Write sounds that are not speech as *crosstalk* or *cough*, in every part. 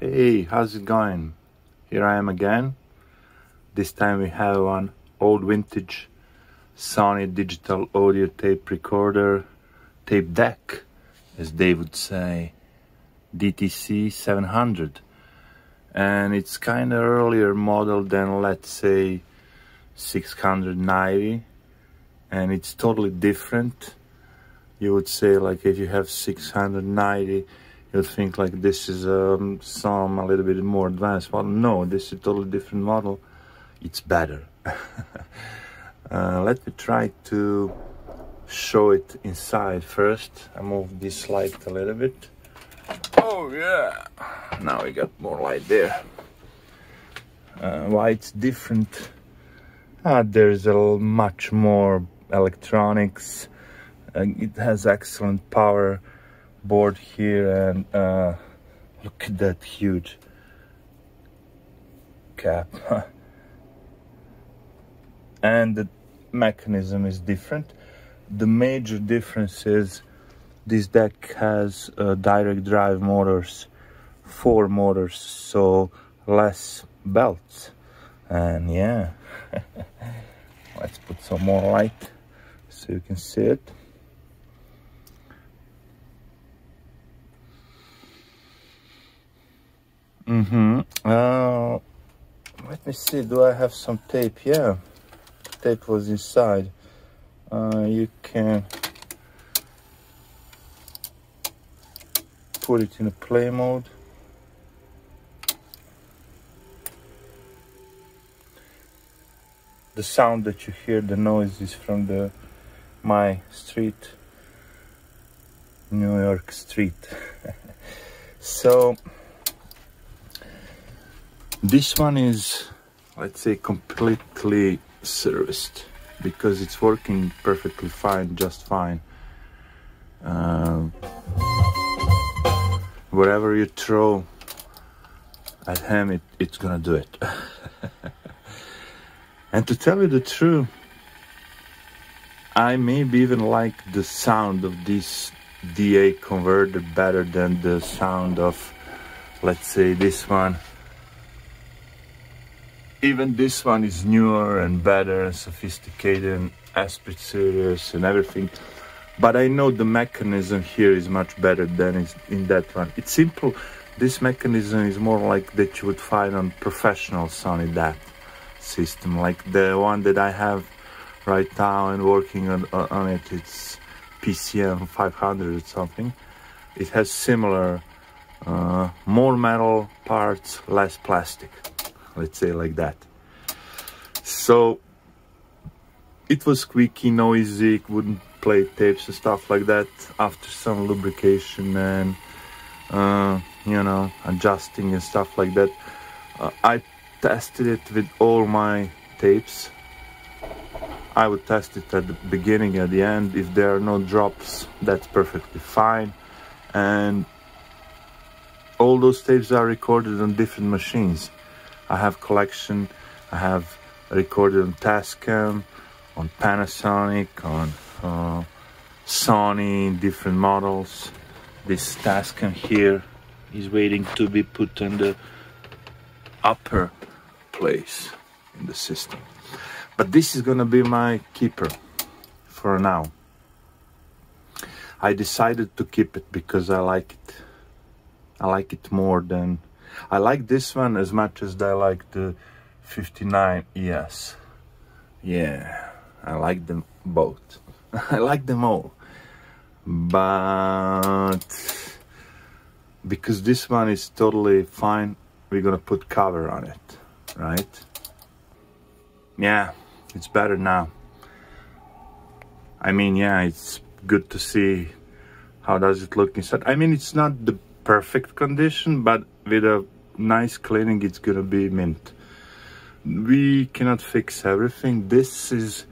Hey, how's it going? Here I am again. This time we have an old vintage Sony digital audio tape recorder, tape deck, as they would say, DTC 700. And it's kind of earlier model than let's say 690 and it's totally different. You would say like if you have 690 you'd think like this is um, some a little bit more advanced. Well, no, this is a totally different model. It's better. *laughs* uh, let me try to show it inside first. I move this light a little bit. Oh yeah! Now we got more light there. Uh, why it's different? Uh, there's a much more electronics. Uh, it has excellent power board here and uh, look at that huge cap. *laughs* And the mechanism is different. The major difference is this deck has uh, direct drive motors four motors so less belts. And yeah *laughs* let's put some more light so you can see it Mm-hmm. Uh, let me see. Do I have some tape? Yeah, tape was inside. Uh, you can put it in a play mode. The sound that you hear, the noise is from the my street, New York street. *laughs* so this one is, let's say, completely serviced because it's working perfectly fine, just fine. Uh, whatever you throw at him, it, it's gonna do it. *laughs* and to tell you the truth, I maybe even like the sound of this DA converter better than the sound of, let's say, this one even this one is newer and better and sophisticated and aspect serious and everything but I know the mechanism here is much better than in that one. It's simple. This mechanism is more like that you would find on professional Sony DAT system, like the one that I have right now and working on, on it. It's PCM 500 or something. It has similar, uh, more metal parts, less plastic let's say like that. So it was squeaky noisy wouldn't play tapes and stuff like that after some lubrication and uh, you know adjusting and stuff like that. Uh, I tested it with all my tapes. I would test it at the beginning at the end. If there are no drops that's perfectly fine. And all those tapes are recorded on different machines I have collection. I have recorded on Tascam, on Panasonic, on uh, Sony, different models. This Tascam here is waiting to be put on the upper place in the system. But this is gonna be my keeper for now. I decided to keep it because I like it. I like it more than I like this one as much as I like the 59 ES. Yeah, I like them both. *laughs* I like them all. But because this one is totally fine, we're gonna put cover on it, right? Yeah, it's better now. I mean, yeah, it's good to see how does it look inside. I mean, it's not the perfect condition, but with a nice cleaning it's gonna be mint. We cannot fix everything. This is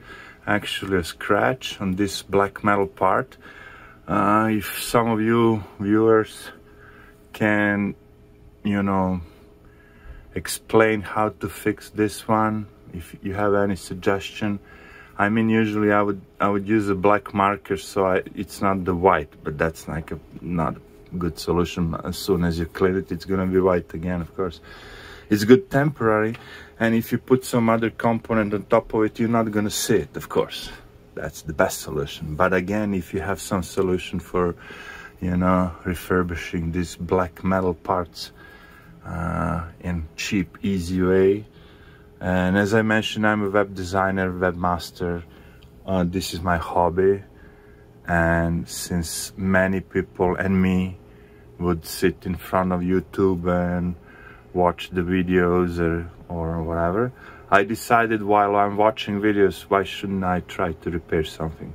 actually a scratch on this black metal part. Uh, if some of you viewers can you know explain how to fix this one if you have any suggestion. I mean usually I would I would use a black marker so I, it's not the white but that's like a, not good solution. As soon as you clean it, it's gonna be white again, of course. It's good temporary, and if you put some other component on top of it, you're not gonna see it, of course. That's the best solution. But again, if you have some solution for, you know, refurbishing these black metal parts uh, in cheap, easy way, and as I mentioned, I'm a web designer, webmaster. Uh, this is my hobby. And since many people and me would sit in front of YouTube and watch the videos or, or whatever, I decided while I'm watching videos, why shouldn't I try to repair something?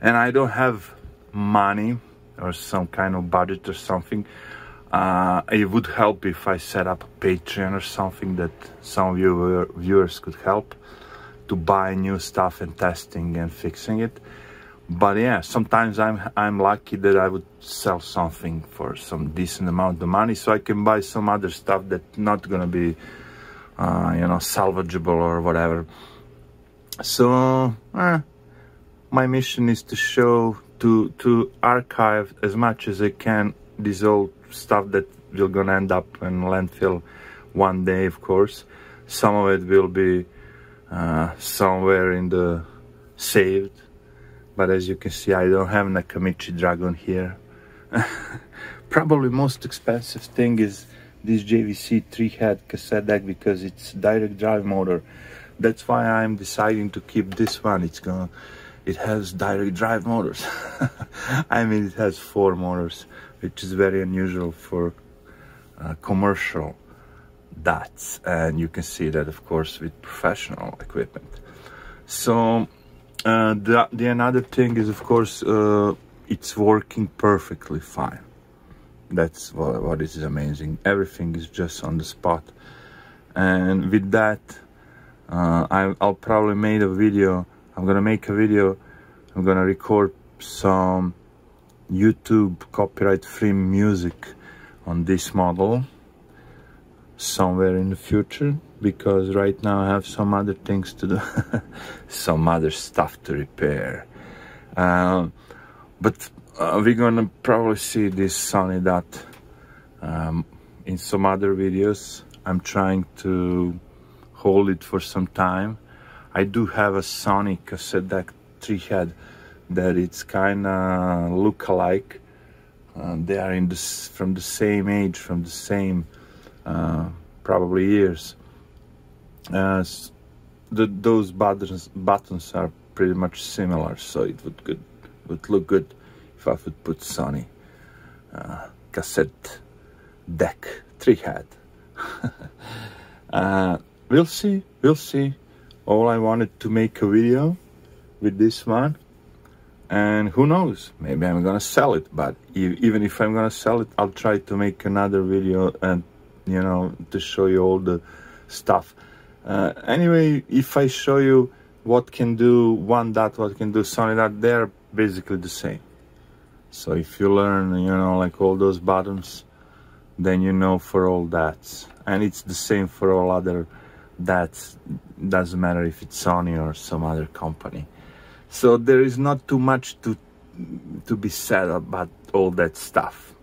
And I don't have money or some kind of budget or something uh, it would help if I set up a Patreon or something that some of you viewers could help to buy new stuff and testing and fixing it. But yeah, sometimes I'm I'm lucky that I would sell something for some decent amount of money, so I can buy some other stuff that's not gonna be, uh, you know, salvageable or whatever. So, eh, my mission is to show to to archive as much as I can these old stuff that will gonna end up in landfill one day of course some of it will be uh, somewhere in the saved but as you can see I don't have Nakamichi Dragon here. *laughs* Probably most expensive thing is this JVC 3 head cassette deck because it's direct drive motor. That's why I'm deciding to keep this one. It's gonna it has direct drive motors. *laughs* I mean it has four motors which is very unusual for uh, commercial DATs and you can see that of course with professional equipment. So uh, the, the another thing is of course uh, it's working perfectly fine. That's what, what is amazing. Everything is just on the spot. And with that uh, I, I'll probably make a video. I'm gonna make a video. I'm gonna record some YouTube copyright free music on this model somewhere in the future because right now I have some other things to do *laughs* some other stuff to repair. Um, but uh, we're gonna probably see this Sony DAT um, in some other videos. I'm trying to hold it for some time. I do have a Sony cassette deck head that it's kind of look alike. Uh, they are in this from the same age, from the same probably years. Uh, the, those buttons buttons are pretty much similar, so it would good would look good if I would put Sony uh, cassette deck three head. *laughs* Uh, we'll see, we'll see. All I wanted to make a video with this one and who knows maybe i'm gonna sell it but even if i'm gonna sell it i'll try to make another video and you know to show you all the stuff uh, anyway if i show you what can do one DAT what can do Sony DAT they're basically the same so if you learn you know like all those buttons then you know for all that. and it's the same for all other that doesn't matter if it's Sony or some other company so there is not too much to to be said about all that stuff.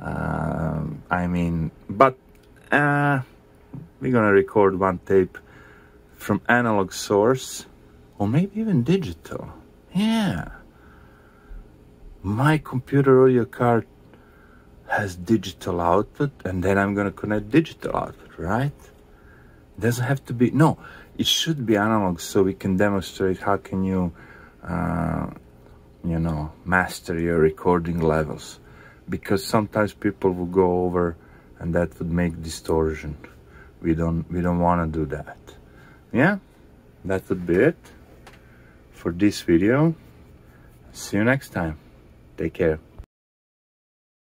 Uh, I mean, but uh, we're gonna record one tape from analog source, or maybe even digital. Yeah, my computer audio card has digital output, and then I'm gonna connect digital output, right? Doesn't have to be no it should be analog so we can demonstrate how can you uh, you know master your recording levels because sometimes people will go over and that would make distortion. We don't we don't want to do that. Yeah? That would be it for this video. See you next time. Take care